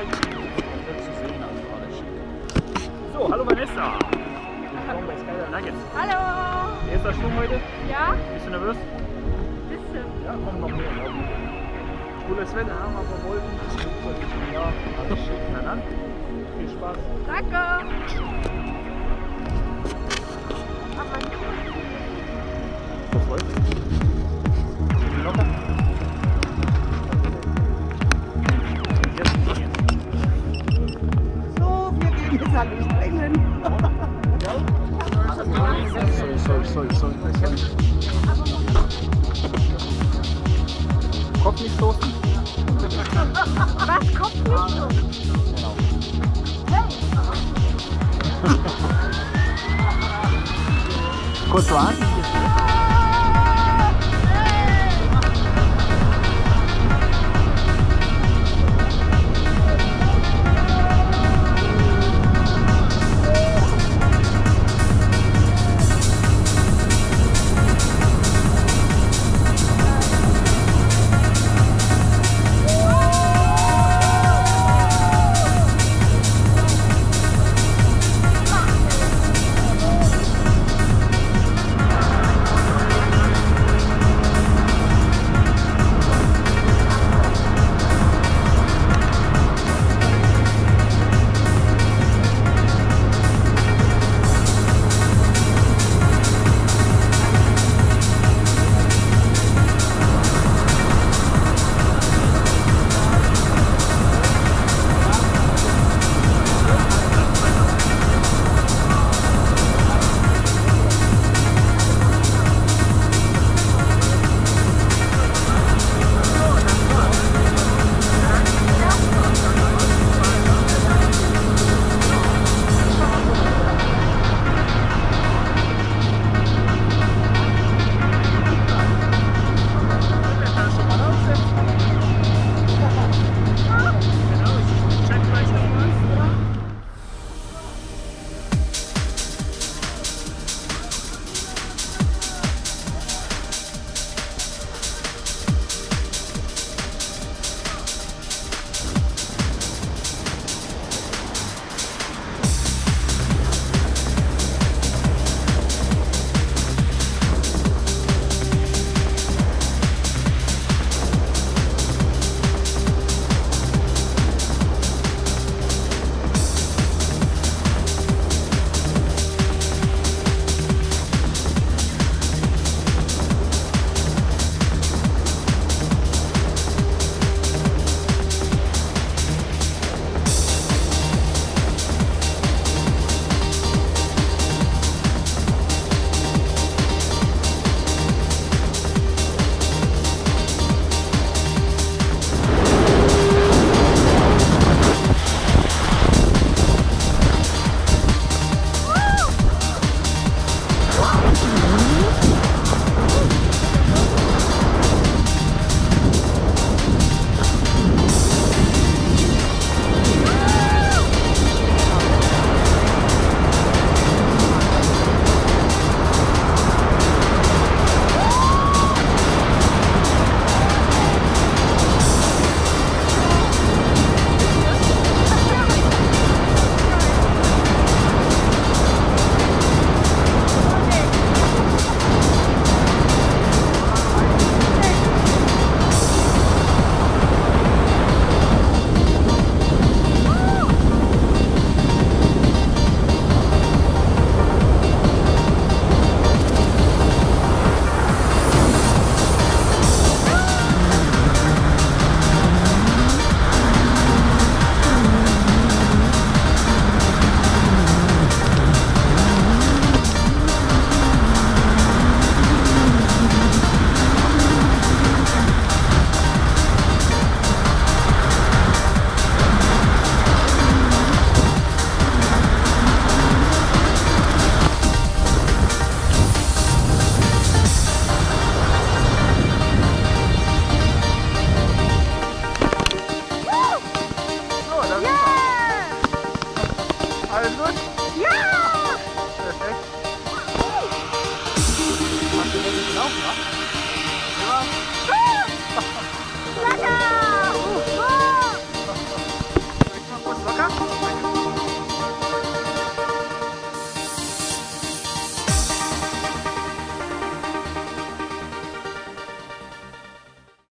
zeigen. Wird zu sehen, also alles schick. So, hallo Vanessa. Willkommen bei Skyline Nuggets. Hallo! Erster Schwung heute. Ja, Bist du nervös? bisschen. Ja, komm noch mehr. Cooles Wetter haben wir aber Wolken. Ja, alles schick. Na dann, viel Spaß. Danke! Sorry, sorry, sorry. Kopf nicht stoßen. was kommt nicht so? Genau. Kurz warten.